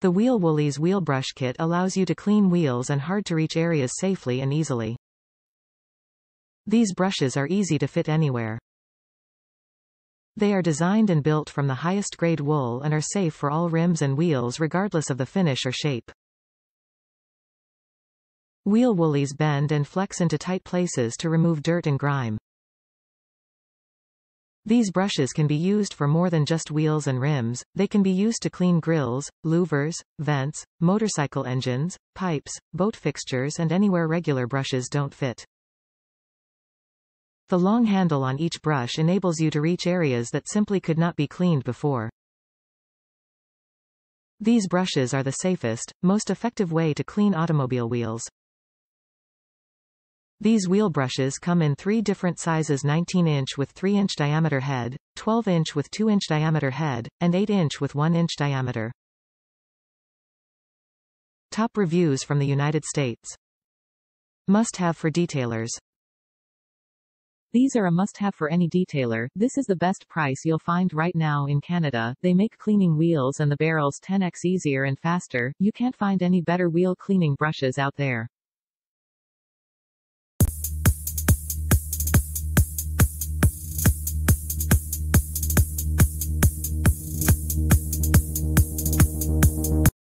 The Wheel Woolies Wheel Brush Kit allows you to clean wheels and hard-to-reach areas safely and easily. These brushes are easy to fit anywhere. They are designed and built from the highest grade wool and are safe for all rims and wheels regardless of the finish or shape. Wheel woolies bend and flex into tight places to remove dirt and grime. These brushes can be used for more than just wheels and rims, they can be used to clean grills, louvers, vents, motorcycle engines, pipes, boat fixtures and anywhere regular brushes don't fit. The long handle on each brush enables you to reach areas that simply could not be cleaned before. These brushes are the safest, most effective way to clean automobile wheels. These wheel brushes come in three different sizes 19-inch with 3-inch diameter head, 12-inch with 2-inch diameter head, and 8-inch with 1-inch diameter. Top reviews from the United States. Must-have for detailers. These are a must-have for any detailer. This is the best price you'll find right now in Canada. They make cleaning wheels and the barrels 10x easier and faster. You can't find any better wheel cleaning brushes out there.